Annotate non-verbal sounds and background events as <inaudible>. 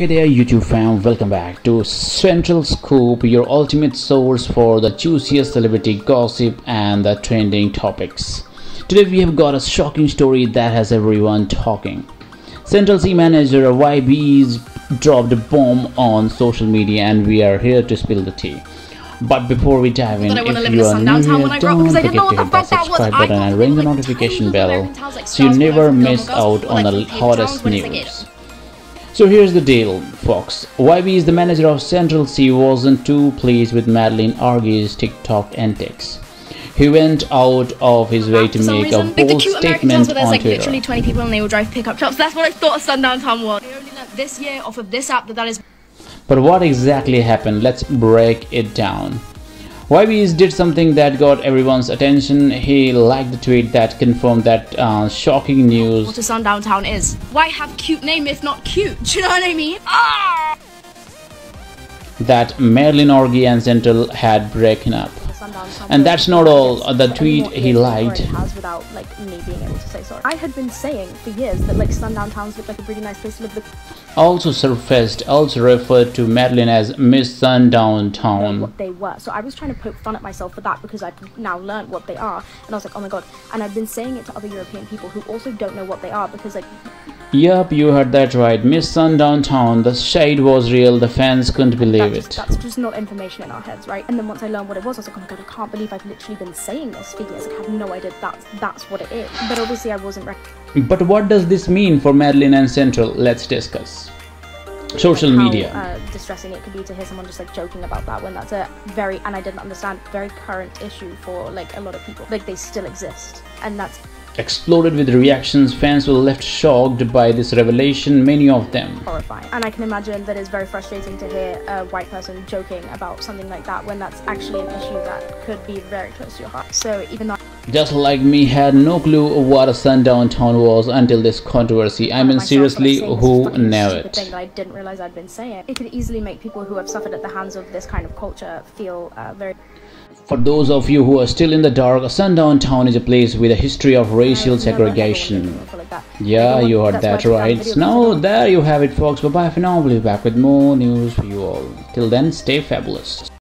Hey there YouTube fam, welcome back to Central Scoop, your ultimate source for the juiciest celebrity gossip and the trending topics. Today we have got a shocking story that has everyone talking. Central Cee manager YB's dropped a bomb on social media and we are here to spill the tea. But before we dive in, That I wanna if you are new here, when I grow up, don't because I forget to what hit the that fuck that was. subscribe I button and ring the notification bell American towns like so you never miss out on the hottest Towns when it's like news. So here's the deal, folks. YB is the manager of Central Cee wasn't too pleased with Madeline Argy's TikTok antics. He went out of his way to make reason, a bold statement where there's on like Twitter. literally 20 people and they will drive pickup trucks. That's what I thought sundown town was. Only learned this year off of this app that that is But what exactly happened? Let's break it down. YB did something that got everyone's attention. He liked the tweet that confirmed that uh, shocking news what a sundown town is. Why have cute name if not cute? <laughs> Do you know what I mean? Ah! that Madeline Argy and Central had broken up. And that's not all. Uh, the tweet he liked. without like me being able to say sorry. I had been saying for years that like sundown towns look like a really nice place to live. Also surfaced, also referred to Madeline as Miss Sundown Town. what they were. So I was trying to poke fun at myself for that because I've now learned what they are, and I was like, oh my god. And I've been saying it to other European people who also don't know what they are because like Yup, you heard that right. Miss Sundown Town. The shade was real. The fans couldn't believe that's it. that's just not information in our heads, right? And then once I learned what it was, I was like, oh my god, I can't believe I've literally been saying this for years. Like, I have no idea that's that's what it is. But obviously, I wasn't. But what does this mean for Madeline and Central? Let's discuss. Social how, media. uh, distressing it could be to hear someone just like joking about that when that's a very and I didn't understand very current issue for like a lot of people. Like they still exist, and that's Exploded with reactions. Fans were left shocked by this revelation, many of them. horrifying. And I can imagine that it's very frustrating to hear a white person joking about something like that when that's actually an issue that could be very close to your heart. So even though Just like me, had no clue what a sundown town was until this controversy. I mean, seriously, but I'm saying this who knew it? Thing that I didn't realize I'd been saying. It could easily make people who have suffered at the hands of this kind of culture feel uh, very For those of you who are still in the dark, a sundown town is a place with a history of racial I've never had anyone segregation. make me feel like that. Yeah, you heard that's why I that right. Now, there you have it, folks. Bye bye for now. We'll be back with more news for you all. Till then, stay fabulous.